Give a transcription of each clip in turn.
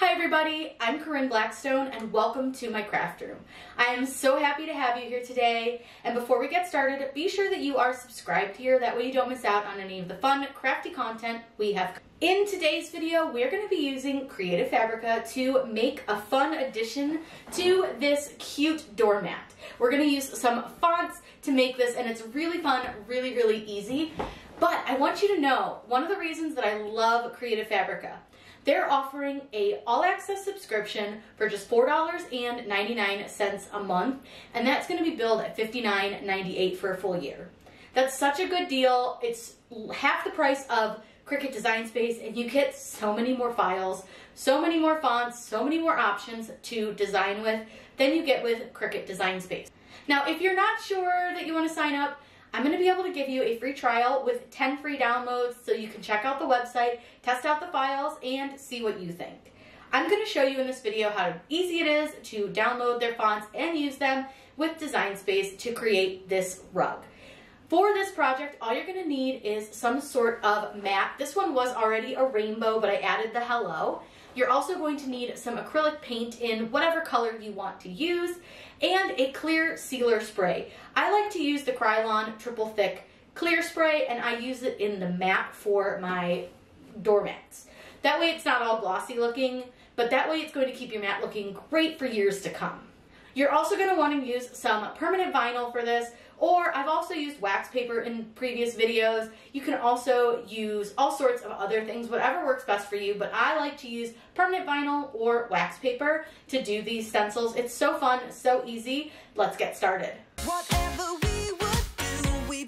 Hi everybody, I'm Corinne Blackstone and welcome to my craft room. I am so happy to have you here today and before we get started, be sure that you are subscribed here, that way you don't miss out on any of the fun, crafty content we have. In today's video, we're going to be using Creative Fabrica to make a fun addition to this cute doormat. We're going to use some fonts to make this and it's really fun, really, really easy. But I want you to know, one of the reasons that I love Creative Fabrica they're offering a all access subscription for just $4.99 a month, and that's going to be billed at $59.98 for a full year. That's such a good deal. It's half the price of Cricut Design Space, and you get so many more files, so many more fonts, so many more options to design with than you get with Cricut Design Space. Now, if you're not sure that you want to sign up, I'm going to be able to give you a free trial with 10 free downloads so you can check out the website, test out the files, and see what you think. I'm going to show you in this video how easy it is to download their fonts and use them with Design Space to create this rug. For this project, all you're going to need is some sort of mat. This one was already a rainbow, but I added the hello. You're also going to need some acrylic paint in whatever color you want to use and a clear sealer spray. I like to use the Krylon Triple Thick Clear Spray and I use it in the matte for my doormats. That way it's not all glossy looking, but that way it's going to keep your mat looking great for years to come. You're also going to want to use some permanent vinyl for this, or I've also used wax paper in previous videos. You can also use all sorts of other things, whatever works best for you, but I like to use permanent vinyl or wax paper to do these stencils. It's so fun, so easy. Let's get started. Whatever we would do, we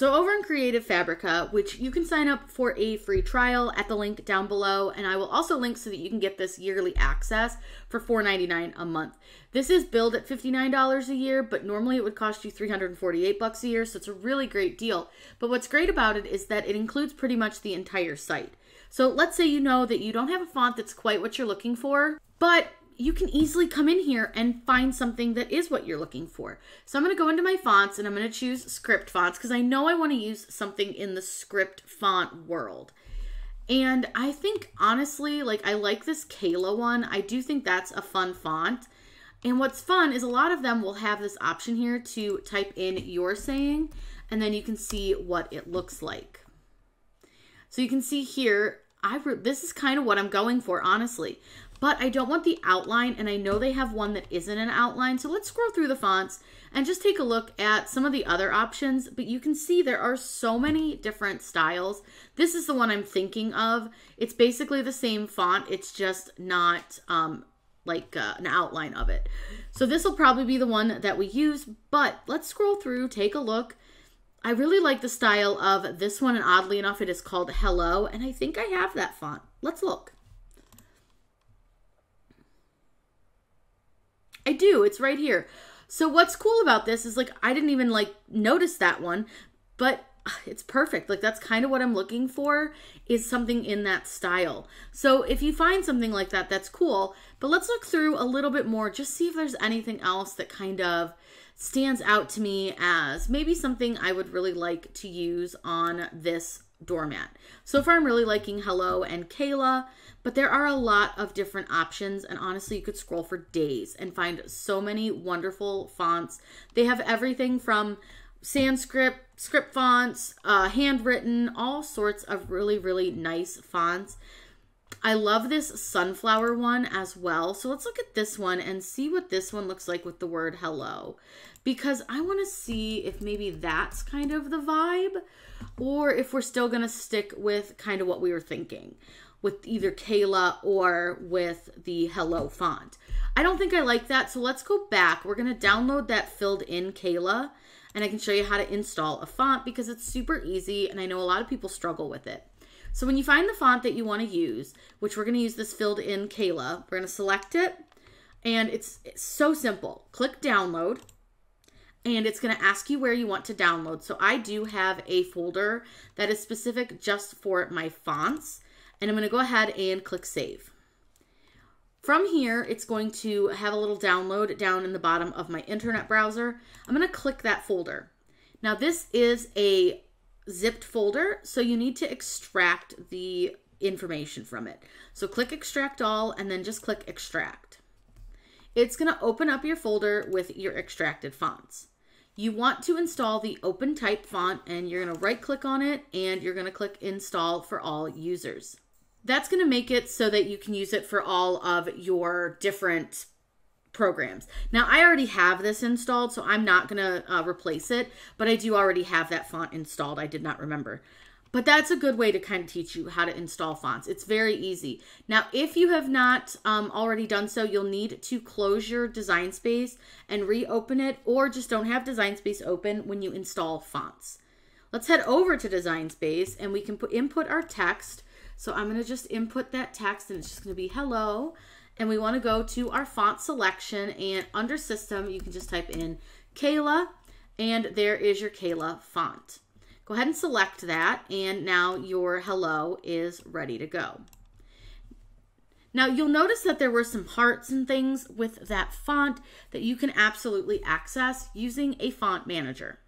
so over in Creative Fabrica, which you can sign up for a free trial at the link down below, and I will also link so that you can get this yearly access for $4.99 a month. This is billed at $59 a year, but normally it would cost you 348 bucks a year, so it's a really great deal. But what's great about it is that it includes pretty much the entire site. So let's say you know that you don't have a font that's quite what you're looking for, but you can easily come in here and find something that is what you're looking for. So I'm going to go into my fonts and I'm going to choose script fonts because I know I want to use something in the script font world. And I think honestly, like I like this Kayla one. I do think that's a fun font. And what's fun is a lot of them will have this option here to type in your saying and then you can see what it looks like. So you can see here, I this is kind of what I'm going for, honestly but I don't want the outline and I know they have one that isn't an outline. So let's scroll through the fonts and just take a look at some of the other options. But you can see there are so many different styles. This is the one I'm thinking of. It's basically the same font. It's just not um, like uh, an outline of it. So this will probably be the one that we use, but let's scroll through, take a look. I really like the style of this one, and oddly enough, it is called Hello, and I think I have that font. Let's look. I do. It's right here. So what's cool about this is like I didn't even like notice that one, but it's perfect. Like that's kind of what I'm looking for is something in that style. So if you find something like that, that's cool. But let's look through a little bit more, just see if there's anything else that kind of stands out to me as maybe something I would really like to use on this doormat. So far I'm really liking Hello and Kayla. But there are a lot of different options, and honestly, you could scroll for days and find so many wonderful fonts. They have everything from Sanskrit, script fonts, uh, handwritten, all sorts of really, really nice fonts. I love this sunflower one as well. So let's look at this one and see what this one looks like with the word hello. Because I want to see if maybe that's kind of the vibe or if we're still going to stick with kind of what we were thinking with either Kayla or with the Hello font. I don't think I like that, so let's go back. We're going to download that filled in Kayla, and I can show you how to install a font because it's super easy, and I know a lot of people struggle with it. So when you find the font that you want to use, which we're going to use this filled in Kayla, we're going to select it, and it's, it's so simple. Click download, and it's going to ask you where you want to download. So I do have a folder that is specific just for my fonts and I'm going to go ahead and click save. From here, it's going to have a little download down in the bottom of my internet browser. I'm going to click that folder. Now this is a zipped folder, so you need to extract the information from it. So click extract all and then just click extract. It's going to open up your folder with your extracted fonts. You want to install the open type font and you're going to right click on it and you're going to click install for all users. That's going to make it so that you can use it for all of your different programs. Now, I already have this installed, so I'm not going to uh, replace it, but I do already have that font installed. I did not remember. But that's a good way to kind of teach you how to install fonts. It's very easy. Now, if you have not um, already done so, you'll need to close your design space and reopen it, or just don't have design space open when you install fonts. Let's head over to design space and we can put input our text. So I'm going to just input that text and it's just going to be hello. And we want to go to our font selection and under system, you can just type in Kayla and there is your Kayla font. Go ahead and select that and now your hello is ready to go. Now you'll notice that there were some hearts and things with that font that you can absolutely access using a font manager.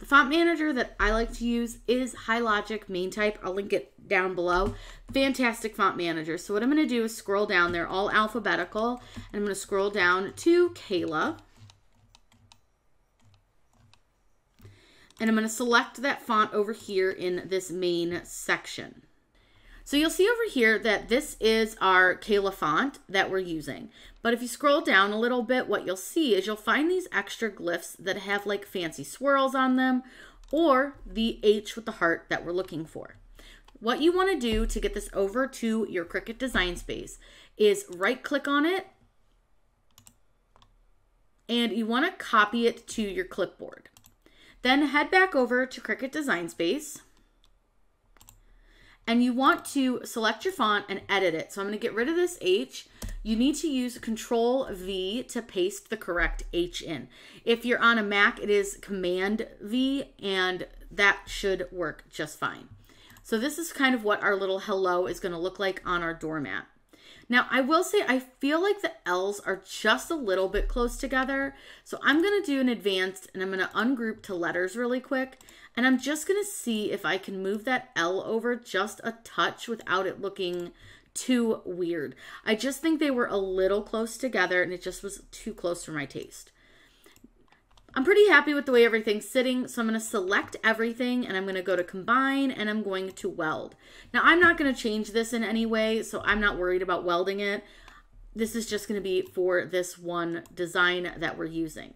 The font manager that I like to use is High-Logic MainType. I'll link it down below. Fantastic font manager. So what I'm going to do is scroll down. They're all alphabetical. And I'm going to scroll down to Kayla. and I'm going to select that font over here in this main section. So you'll see over here that this is our Kayla font that we're using. But if you scroll down a little bit, what you'll see is you'll find these extra glyphs that have like fancy swirls on them or the H with the heart that we're looking for. What you want to do to get this over to your Cricut design space is right click on it and you want to copy it to your clipboard. Then head back over to Cricut Design Space and you want to select your font and edit it. So I'm going to get rid of this H. You need to use Control V to paste the correct H in. If you're on a Mac, it is Command V and that should work just fine. So this is kind of what our little hello is going to look like on our doormat. Now, I will say I feel like the L's are just a little bit close together. So I'm going to do an advanced and I'm going to ungroup to letters really quick. And I'm just going to see if I can move that L over just a touch without it looking too weird. I just think they were a little close together and it just was too close for my taste. I'm pretty happy with the way everything's sitting, so I'm going to select everything and I'm going to go to combine and I'm going to weld. Now I'm not going to change this in any way, so I'm not worried about welding it. This is just going to be for this one design that we're using.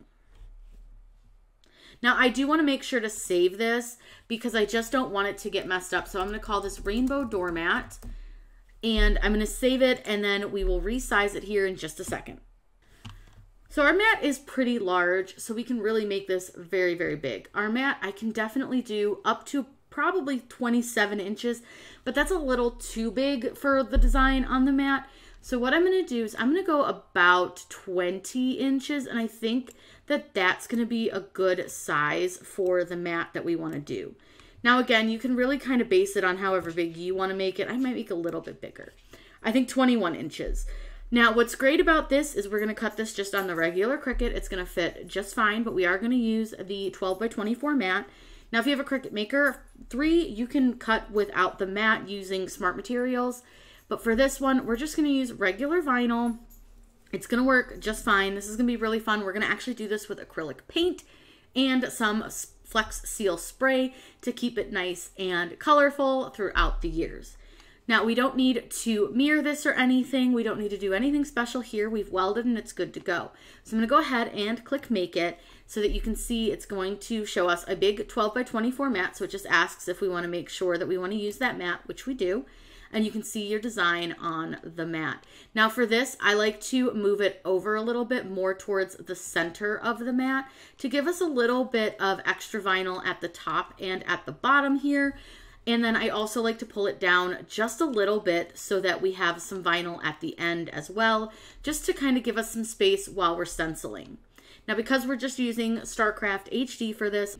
Now I do want to make sure to save this because I just don't want it to get messed up. So I'm going to call this rainbow doormat and I'm going to save it and then we will resize it here in just a second. So our mat is pretty large, so we can really make this very, very big. Our mat, I can definitely do up to probably 27 inches, but that's a little too big for the design on the mat. So what I'm going to do is I'm going to go about 20 inches, and I think that that's going to be a good size for the mat that we want to do. Now, again, you can really kind of base it on however big you want to make it. I might make a little bit bigger. I think 21 inches. Now, what's great about this is we're going to cut this just on the regular Cricut. It's going to fit just fine, but we are going to use the 12 by 24 mat. Now, if you have a Cricut Maker 3, you can cut without the mat using smart materials. But for this one, we're just going to use regular vinyl. It's going to work just fine. This is going to be really fun. We're going to actually do this with acrylic paint and some Flex Seal spray to keep it nice and colorful throughout the years. Now we don't need to mirror this or anything. We don't need to do anything special here. We've welded and it's good to go. So I'm gonna go ahead and click make it so that you can see it's going to show us a big 12 by 24 mat. So it just asks if we wanna make sure that we wanna use that mat, which we do. And you can see your design on the mat. Now for this, I like to move it over a little bit more towards the center of the mat to give us a little bit of extra vinyl at the top and at the bottom here. And then I also like to pull it down just a little bit so that we have some vinyl at the end as well, just to kind of give us some space while we're stenciling. Now, because we're just using StarCraft HD for this,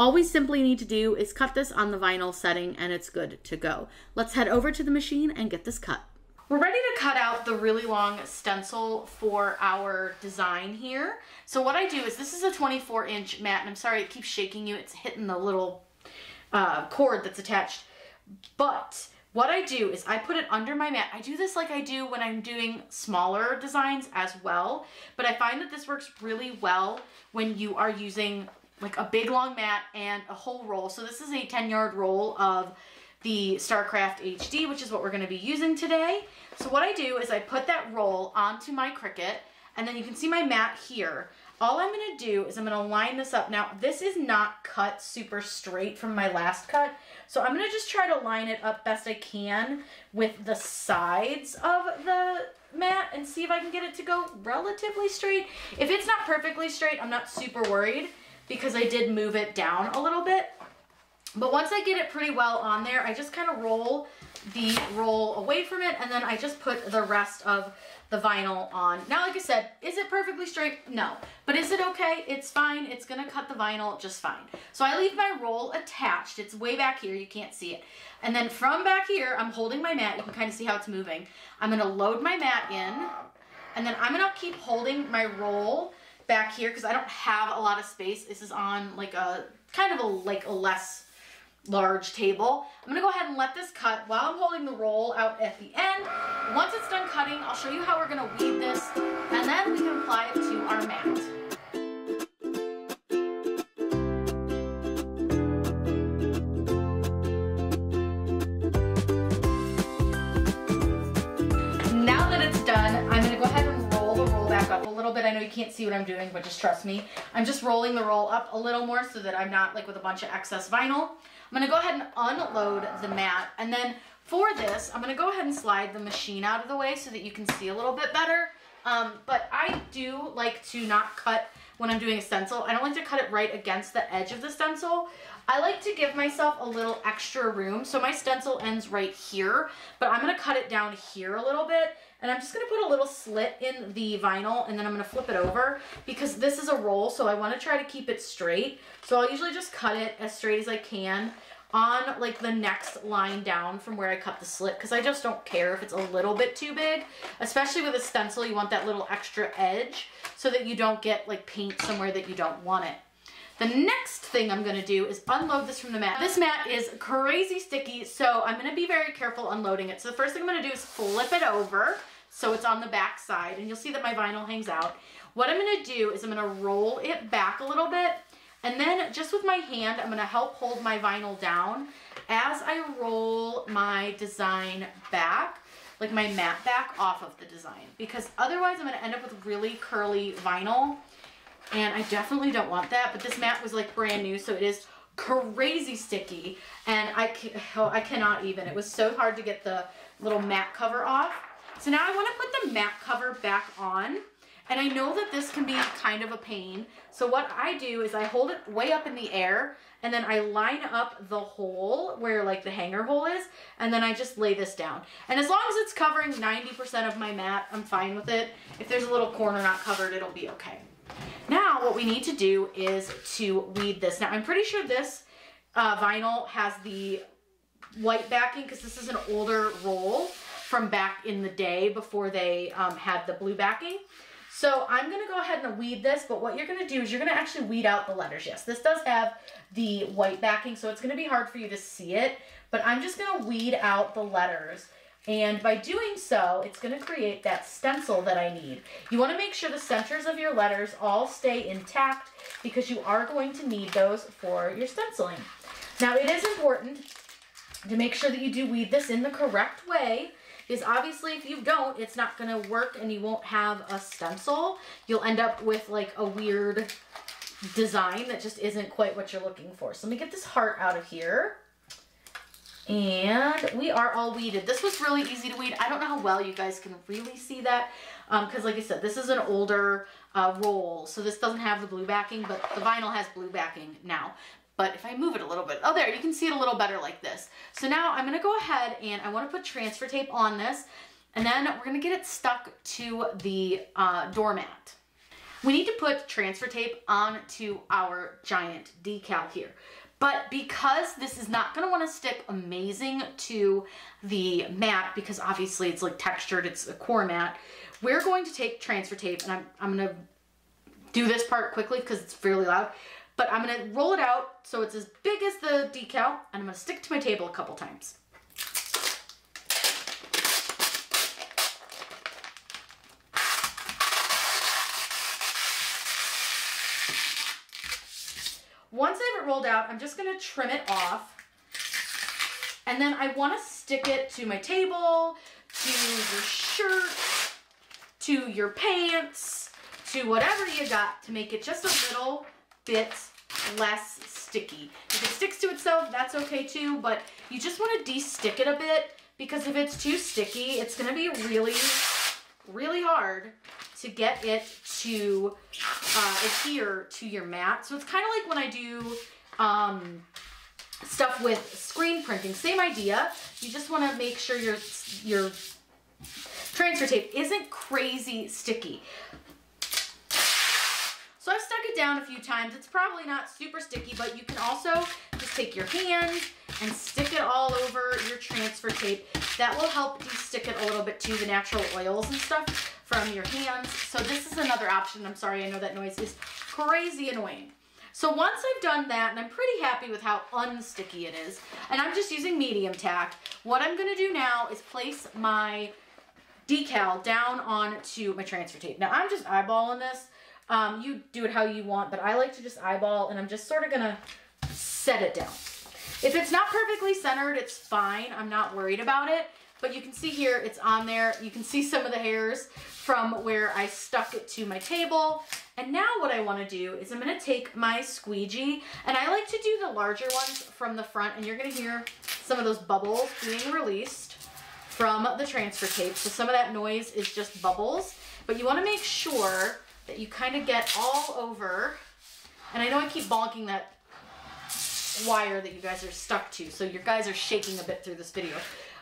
all we simply need to do is cut this on the vinyl setting and it's good to go. Let's head over to the machine and get this cut. We're ready to cut out the really long stencil for our design here. So what I do is, this is a 24 inch mat, and I'm sorry it keeps shaking you, it's hitting the little uh, cord that's attached. But what I do is I put it under my mat. I do this like I do when I'm doing smaller designs as well, but I find that this works really well when you are using like a big long mat and a whole roll. So this is a 10 yard roll of the StarCraft HD, which is what we're gonna be using today. So what I do is I put that roll onto my Cricut, and then you can see my mat here. All I'm gonna do is I'm gonna line this up. Now, this is not cut super straight from my last cut, so I'm gonna just try to line it up best I can with the sides of the mat and see if I can get it to go relatively straight. If it's not perfectly straight, I'm not super worried because I did move it down a little bit. But once I get it pretty well on there, I just kind of roll the roll away from it and then I just put the rest of the vinyl on. Now, like I said, is it perfectly straight? No. But is it okay? It's fine. It's gonna cut the vinyl just fine. So I leave my roll attached. It's way back here. You can't see it. And then from back here, I'm holding my mat. You can kind of see how it's moving. I'm gonna load my mat in and then I'm gonna keep holding my roll back here because I don't have a lot of space. This is on like a kind of a like a less large table. I'm gonna go ahead and let this cut while I'm holding the roll out at the end. Once it's done cutting, I'll show you how we're gonna weave this and then we can apply it to our mat. Can't see what I'm doing, but just trust me. I'm just rolling the roll up a little more so that I'm not like with a bunch of excess vinyl. I'm gonna go ahead and unload the mat and then for this, I'm gonna go ahead and slide the machine out of the way so that you can see a little bit better. Um, but I do like to not cut when I'm doing a stencil. I don't like to cut it right against the edge of the stencil. I like to give myself a little extra room. So my stencil ends right here, but I'm gonna cut it down here a little bit and I'm just gonna put a little slit in the vinyl and then I'm gonna flip it over because this is a roll, so I wanna try to keep it straight. So I'll usually just cut it as straight as I can on like the next line down from where I cut the slit because I just don't care if it's a little bit too big. Especially with a stencil, you want that little extra edge so that you don't get like paint somewhere that you don't want it. The next thing I'm gonna do is unload this from the mat. This mat is crazy sticky, so I'm gonna be very careful unloading it. So the first thing I'm gonna do is flip it over so it's on the back side, and you'll see that my vinyl hangs out. What I'm gonna do is I'm gonna roll it back a little bit and then just with my hand, I'm gonna help hold my vinyl down as I roll my design back, like my mat back off of the design. Because otherwise I'm gonna end up with really curly vinyl and I definitely don't want that. But this mat was like brand new, so it is crazy sticky and I, oh, I cannot even. It was so hard to get the little mat cover off. So now I wanna put the mat cover back on and I know that this can be kind of a pain. So what I do is I hold it way up in the air and then I line up the hole where like the hanger hole is and then I just lay this down. And as long as it's covering 90% of my mat, I'm fine with it. If there's a little corner not covered, it'll be okay. Now what we need to do is to weed this. Now I'm pretty sure this uh, vinyl has the white backing because this is an older roll from back in the day before they um, had the blue backing. So I'm going to go ahead and weed this, but what you're going to do is you're going to actually weed out the letters. Yes, this does have the white backing, so it's going to be hard for you to see it, but I'm just going to weed out the letters. And by doing so, it's going to create that stencil that I need. You want to make sure the centers of your letters all stay intact because you are going to need those for your stenciling. Now, it is important to make sure that you do weed this in the correct way is obviously if you don't, it's not gonna work and you won't have a stencil. You'll end up with like a weird design that just isn't quite what you're looking for. So let me get this heart out of here. And we are all weeded. This was really easy to weed. I don't know how well you guys can really see that because um, like I said, this is an older uh, roll, so this doesn't have the blue backing, but the vinyl has blue backing now. But if I move it a little bit, oh there, you can see it a little better like this. So now I'm gonna go ahead and I wanna put transfer tape on this and then we're gonna get it stuck to the uh, doormat. We need to put transfer tape onto our giant decal here. But because this is not gonna wanna stick amazing to the mat, because obviously it's like textured, it's a coir mat, we're going to take transfer tape and I'm, I'm gonna do this part quickly because it's fairly loud. But I'm gonna roll it out so it's as big as the decal and I'm gonna stick to my table a couple times. Once I have it rolled out, I'm just gonna trim it off. And then I wanna stick it to my table, to your shirt, to your pants, to whatever you got to make it just a little bit less sticky. If it sticks to itself, that's okay too, but you just wanna de-stick it a bit because if it's too sticky, it's gonna be really, really hard to get it to uh, adhere to your mat. So it's kind of like when I do um, stuff with screen printing. Same idea. You just want to make sure your your transfer tape isn't crazy sticky. So I've stuck it down a few times. It's probably not super sticky, but you can also just take your hand and stick it all over your transfer tape. That will help de-stick it a little bit to the natural oils and stuff from your hands. So this is another option. I'm sorry, I know that noise is crazy annoying. So once I've done that, and I'm pretty happy with how unsticky it is, and I'm just using medium tack, what I'm gonna do now is place my decal down onto my transfer tape. Now I'm just eyeballing this. Um, you do it how you want, but I like to just eyeball and I'm just sort of gonna set it down. If it's not perfectly centered, it's fine. I'm not worried about it. But you can see here, it's on there. You can see some of the hairs from where I stuck it to my table. And now what I wanna do is I'm gonna take my squeegee, and I like to do the larger ones from the front, and you're gonna hear some of those bubbles being released from the transfer tape. So some of that noise is just bubbles, but you wanna make sure that you kind of get all over. And I know I keep bonking that wire that you guys are stuck to, so your guys are shaking a bit through this video.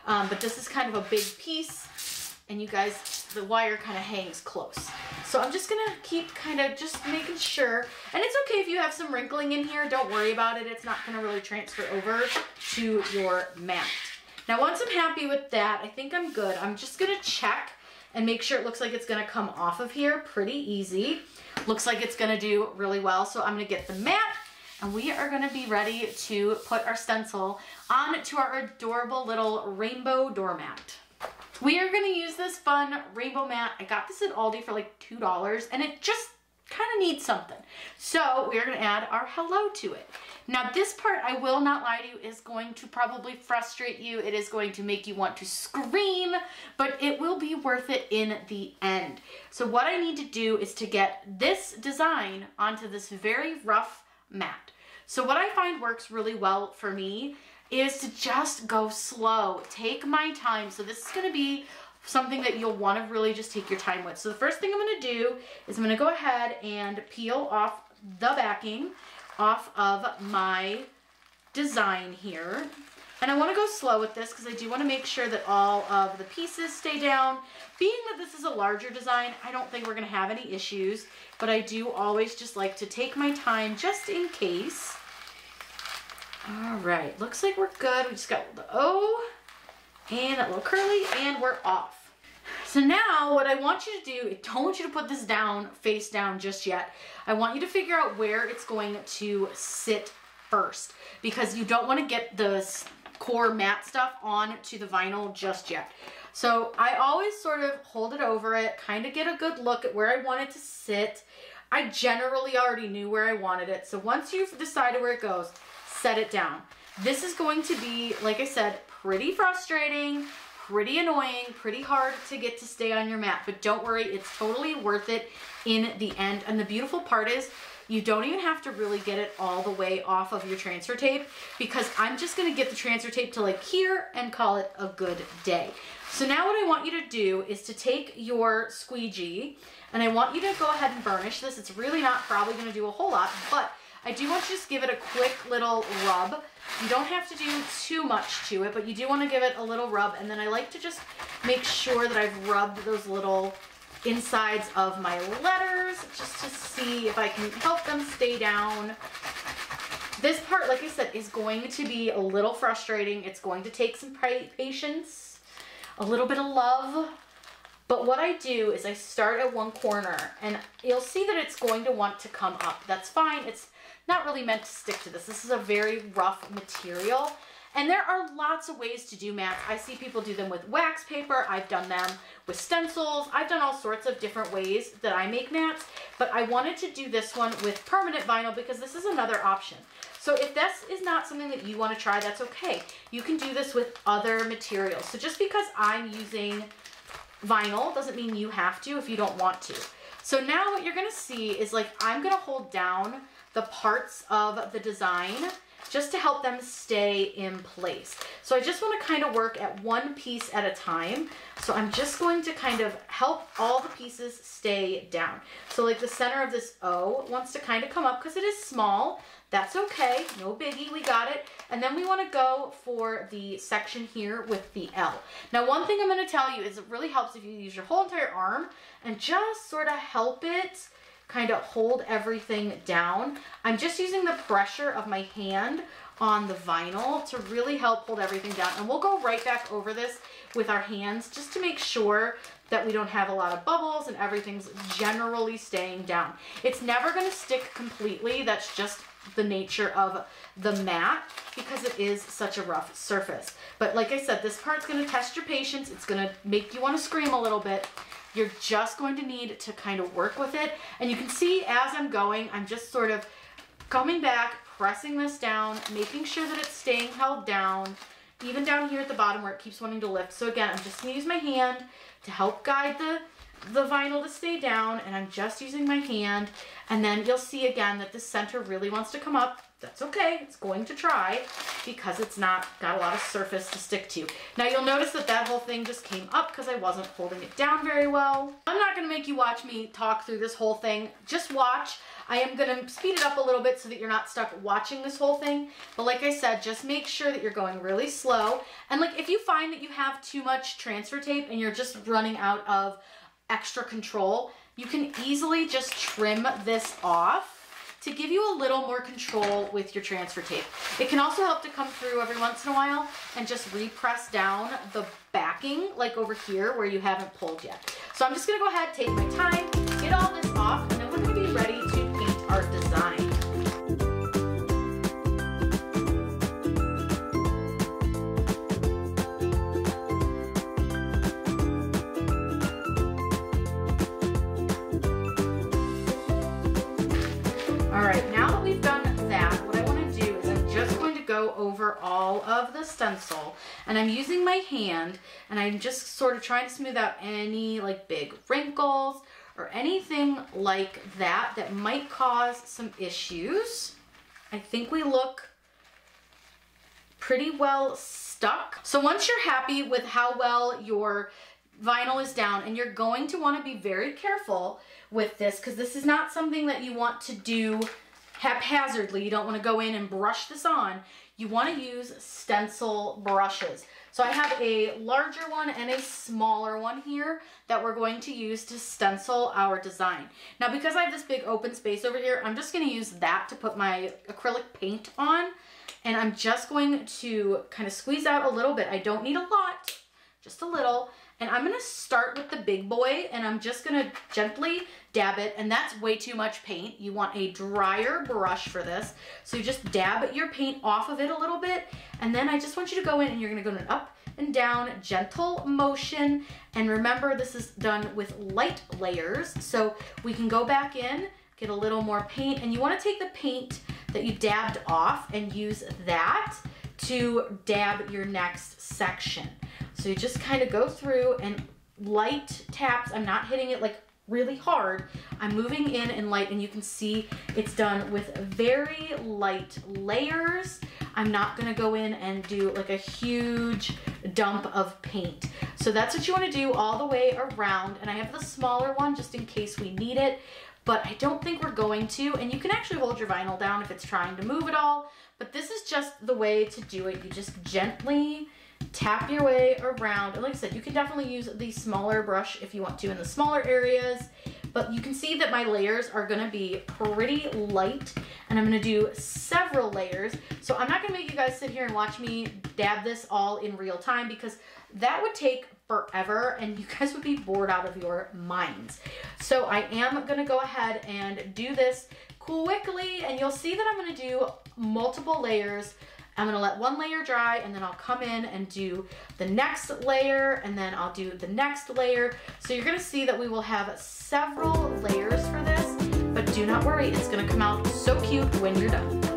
Um, but this is kind of a big piece, and you guys, the wire kind of hangs close. So I'm just gonna keep kind of just making sure, and it's okay if you have some wrinkling in here, don't worry about it, it's not gonna really transfer over to your mat. Now once I'm happy with that, I think I'm good. I'm just gonna check and make sure it looks like it's gonna come off of here pretty easy. Looks like it's gonna do really well. So I'm gonna get the mat and we are gonna be ready to put our stencil on to our adorable little rainbow doormat. We are gonna use this fun rainbow mat. I got this at Aldi for like $2 and it just kind of needs something. So we are gonna add our hello to it. Now this part, I will not lie to you, is going to probably frustrate you. It is going to make you want to scream, but it will be worth it in the end. So what I need to do is to get this design onto this very rough mat. So what I find works really well for me is to just go slow. Take my time. So this is gonna be something that you'll want to really just take your time with. So the first thing I'm going to do is I'm going to go ahead and peel off the backing off of my design here. And I want to go slow with this because I do want to make sure that all of the pieces stay down. Being that this is a larger design, I don't think we're going to have any issues, but I do always just like to take my time just in case. All right, looks like we're good. We just got the O and a little curly and we're off. So now what I want you to do, I don't want you to put this down, face down just yet. I want you to figure out where it's going to sit first because you don't want to get the coir mat stuff on to the vinyl just yet. So I always sort of hold it over it, kind of get a good look at where I want it to sit. I generally already knew where I wanted it. So once you've decided where it goes, set it down. This is going to be, like I said, pretty frustrating, pretty annoying, pretty hard to get to stay on your mat, but don't worry, it's totally worth it in the end. And the beautiful part is you don't even have to really get it all the way off of your transfer tape because I'm just gonna get the transfer tape to like here and call it a good day. So now what I want you to do is to take your squeegee and I want you to go ahead and burnish this. It's really not probably gonna do a whole lot, but I do want you to just give it a quick little rub. You don't have to do too much to it, but you do want to give it a little rub. And then I like to just make sure that I've rubbed those little insides of my letters just to see if I can help them stay down. This part, like I said, is going to be a little frustrating. It's going to take some patience, a little bit of love. But what I do is I start at one corner and you'll see that it's going to want to come up. That's fine. It's not really meant to stick to this. This is a very rough material. And there are lots of ways to do mats. I see people do them with wax paper. I've done them with stencils. I've done all sorts of different ways that I make mats, but I wanted to do this one with permanent vinyl because this is another option. So if this is not something that you want to try, that's okay. You can do this with other materials. So just because I'm using vinyl doesn't mean you have to if you don't want to. So now what you're gonna see is like, I'm gonna hold down the parts of the design just to help them stay in place. So I just wanna kind of work at one piece at a time. So I'm just going to kind of help all the pieces stay down. So like the center of this O wants to kind of come up because it is small. That's okay, no biggie, we got it. And then we wanna go for the section here with the L. Now one thing I'm gonna tell you is it really helps if you use your whole entire arm and just sort of help it kind of hold everything down. I'm just using the pressure of my hand on the vinyl to really help hold everything down. And we'll go right back over this with our hands just to make sure that we don't have a lot of bubbles and everything's generally staying down. It's never gonna stick completely. That's just the nature of the mat because it is such a rough surface. But like I said, this part's gonna test your patience. It's gonna make you wanna scream a little bit. You're just going to need to kind of work with it. And you can see as I'm going, I'm just sort of coming back, pressing this down, making sure that it's staying held down, even down here at the bottom where it keeps wanting to lift. So again, I'm just gonna use my hand to help guide the the vinyl to stay down and I'm just using my hand and then you'll see again that the center really wants to come up. That's okay, it's going to try because it's not got a lot of surface to stick to. Now you'll notice that that whole thing just came up because I wasn't holding it down very well. I'm not gonna make you watch me talk through this whole thing, just watch. I am gonna speed it up a little bit so that you're not stuck watching this whole thing. But like I said, just make sure that you're going really slow. And like if you find that you have too much transfer tape and you're just running out of extra control, you can easily just trim this off to give you a little more control with your transfer tape. It can also help to come through every once in a while and just repress down the backing like over here where you haven't pulled yet. So I'm just gonna go ahead, take my time, get all this off, and then we're gonna be ready all of the stencil and I'm using my hand and I'm just sort of trying to smooth out any like big wrinkles or anything like that that might cause some issues. I think we look pretty well stuck. So once you're happy with how well your vinyl is down and you're going to want to be very careful with this because this is not something that you want to do haphazardly. You don't want to go in and brush this on. You want to use stencil brushes. So I have a larger one and a smaller one here that we're going to use to stencil our design. Now because I have this big open space over here, I'm just going to use that to put my acrylic paint on. And I'm just going to kind of squeeze out a little bit. I don't need a lot, just a little. And I'm gonna start with the big boy and I'm just gonna gently dab it. And that's way too much paint. You want a drier brush for this. So you just dab your paint off of it a little bit. And then I just want you to go in and you're gonna go in an up and down gentle motion. And remember, this is done with light layers. So we can go back in, get a little more paint. And you wanna take the paint that you dabbed off and use that to dab your next section. So you just kind of go through and light taps. I'm not hitting it like really hard. I'm moving in and light and you can see it's done with very light layers. I'm not gonna go in and do like a huge dump of paint. So that's what you wanna do all the way around. And I have the smaller one just in case we need it, but I don't think we're going to. And you can actually hold your vinyl down if it's trying to move at all, but this is just the way to do it. You just gently tap your way around. And like I said, you can definitely use the smaller brush if you want to in the smaller areas, but you can see that my layers are gonna be pretty light and I'm gonna do several layers. So I'm not gonna make you guys sit here and watch me dab this all in real time because that would take forever and you guys would be bored out of your minds. So I am gonna go ahead and do this quickly and you'll see that I'm gonna do multiple layers I'm gonna let one layer dry and then I'll come in and do the next layer and then I'll do the next layer. So you're gonna see that we will have several layers for this, but do not worry, it's gonna come out so cute when you're done.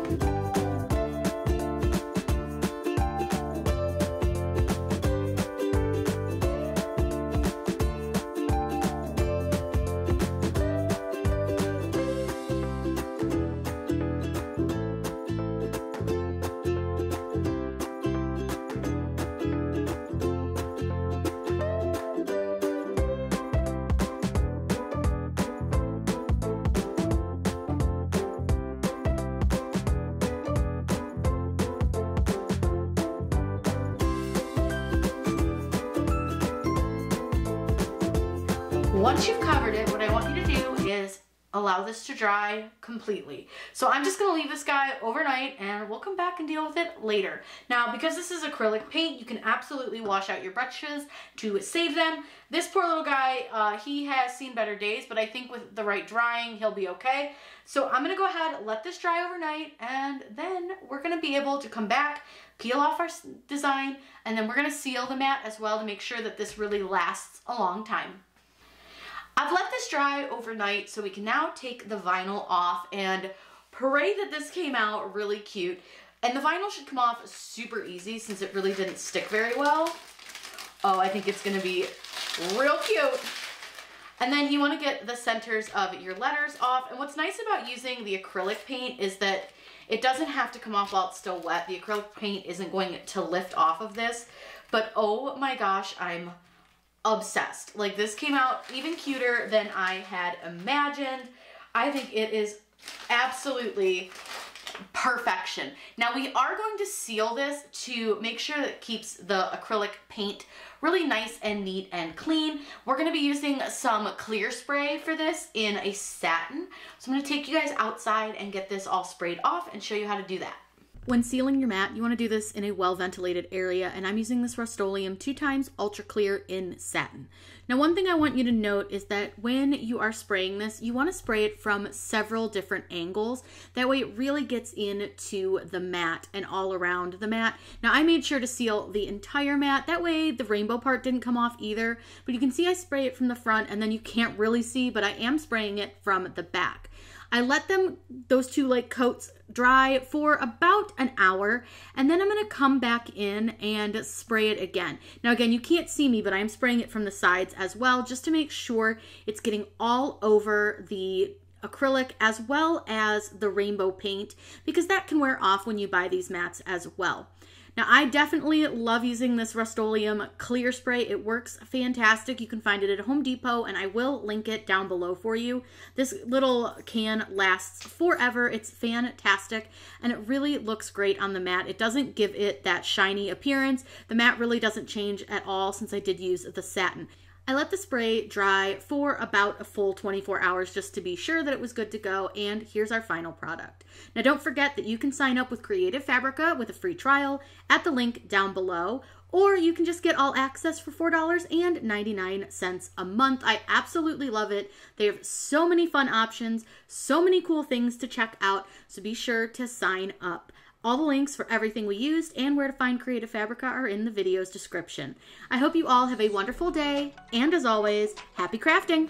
Once you've covered it, what I want you to do is allow this to dry completely. So I'm just gonna leave this guy overnight and we'll come back and deal with it later. Now, because this is acrylic paint, you can absolutely wash out your brushes to save them. This poor little guy, uh, he has seen better days, but I think with the right drying, he'll be okay. So I'm gonna go ahead, let this dry overnight, and then we're gonna be able to come back, peel off our design, and then we're gonna seal the mat as well to make sure that this really lasts a long time. I've let this dry overnight so we can now take the vinyl off and pray that this came out really cute. And the vinyl should come off super easy since it really didn't stick very well. Oh, I think it's gonna be real cute. And then you wanna get the centers of your letters off. And what's nice about using the acrylic paint is that it doesn't have to come off while it's still wet. The acrylic paint isn't going to lift off of this. But oh my gosh, I'm obsessed. Like this came out even cuter than I had imagined. I think it is absolutely perfection. Now we are going to seal this to make sure that it keeps the acrylic paint really nice and neat and clean. We're gonna be using some clear spray for this in a satin. So I'm gonna take you guys outside and get this all sprayed off and show you how to do that. When sealing your mat, you want to do this in a well ventilated area, and I'm using this Rust-Oleum two times ultra clear in satin. Now, one thing I want you to note is that when you are spraying this, you want to spray it from several different angles. That way, it really gets into the mat and all around the mat. Now, I made sure to seal the entire mat. That way, the rainbow part didn't come off either. But you can see I spray it from the front, and then you can't really see, but I am spraying it from the back. I let them, those two like coats dry for about an hour and then I'm going to come back in and spray it again. Now again, you can't see me, but I'm spraying it from the sides as well just to make sure it's getting all over the acrylic as well as the rainbow paint because that can wear off when you buy these mats as well. Now, I definitely love using this Rust-Oleum clear spray. It works fantastic. You can find it at Home Depot, and I will link it down below for you. This little can lasts forever. It's fantastic, and it really looks great on the mat. It doesn't give it that shiny appearance. The mat really doesn't change at all since I did use the satin. I let the spray dry for about a full 24 hours just to be sure that it was good to go, and here's our final product. Now don't forget that you can sign up with Creative Fabrica with a free trial at the link down below, or you can just get all access for $4.99 a month. I absolutely love it. They have so many fun options, so many cool things to check out, so be sure to sign up. All the links for everything we used and where to find Creative Fabrica are in the video's description. I hope you all have a wonderful day, and as always, happy crafting!